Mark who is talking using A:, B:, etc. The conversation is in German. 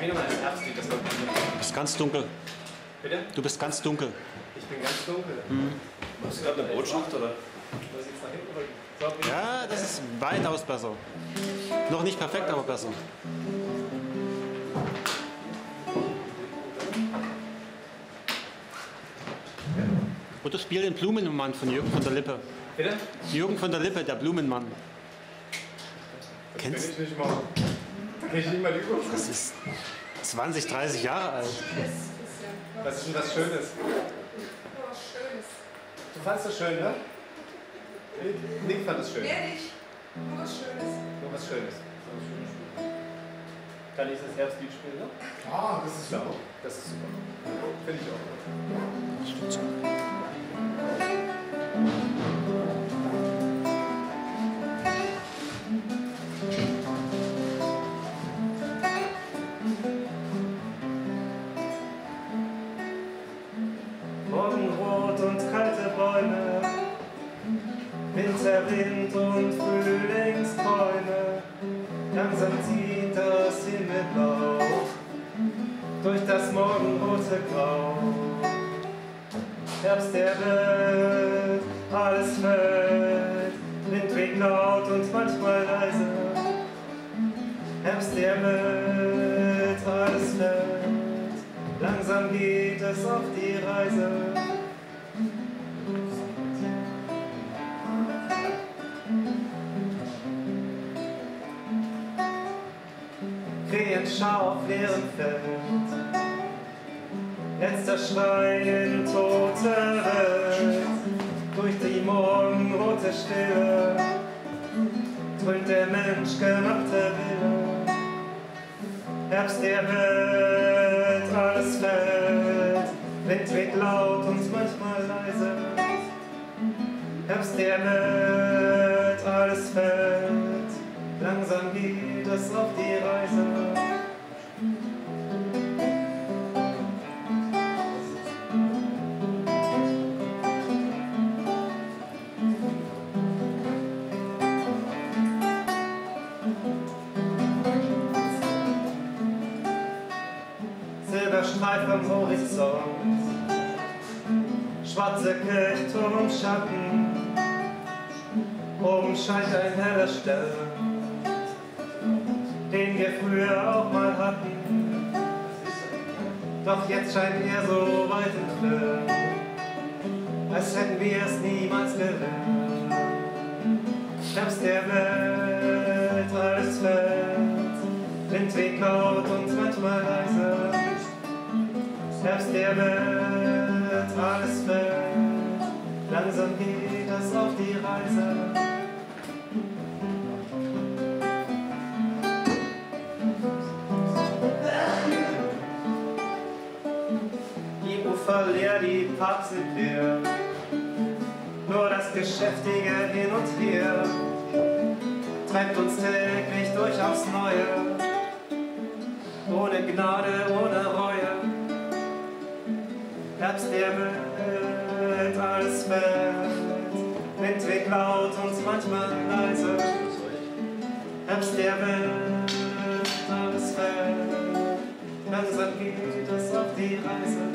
A: Spiel nochmal das Herbstlied, das wird
B: Du bist ganz dunkel.
A: Bitte?
B: Du bist ganz dunkel.
A: Ich bin ganz dunkel.
C: Machst du gerade eine Botschaft oder?
A: Muss ich jetzt nach hinten rücken? So, bin ich-
B: Ja, das ist weitaus besser. Noch nicht perfekt, aber besser. Oder spiel den Blumenmann von Jürgen von der Lippe.
A: Bitte?
B: Jürgen von der Lippe, der Blumenmann.
A: Das
B: Kennst
A: ich nicht mal die Uhr.
B: Das ist 20, 30 Jahre alt.
A: Was ist denn was Schönes? Du fandest das schön, ne? Nick fand es schön.
D: Wer nicht? Nur was Schönes.
A: Nur was Schönes. Kann ich das Herbstlied spielen, ne?
E: Ah, das ist
A: Ja,
E: super.
A: das ist super. Finde ich auch.
F: Winterwind und Frühlingsträume, langsam zieht das Himmelblau durch das morgenrote Grau. Herbst der wird, alles fällt, Wind weht laut und manchmal leise. Herbst der wird, alles fällt, langsam geht es auf die Reise. Krähenschau auf leerem Feld, letzter Schrei in toter Welt, durch die morgenrote Stille dröhnt der menschgemachte Wille. Herbst der Welt, alles fällt, Wind weht laut und manchmal leise. Herbst der Welt, alles fällt, es auf die Reise. Silberstreif am Horizont, schwarze Kirchturm und Schatten, oben scheint ein heller Stern, den wir früher auch mal hatten, doch jetzt scheint er so weit entfernt, als hätten wir es niemals gelernt. Herbst der Welt, alles fällt, Wind weht laut und manchmal leise. Herbst der Welt, alles fällt, langsam geht es auf die Reise. Parks sind leer, nur das geschäftige Hin und Her treibt uns täglich durch aufs Neue, ohne Gnade, ohne Reue. Herbst der Welt, alles fällt, Wind weht laut und manchmal leise. Herbst der Welt, alles fällt, langsam geht es auf die Reise.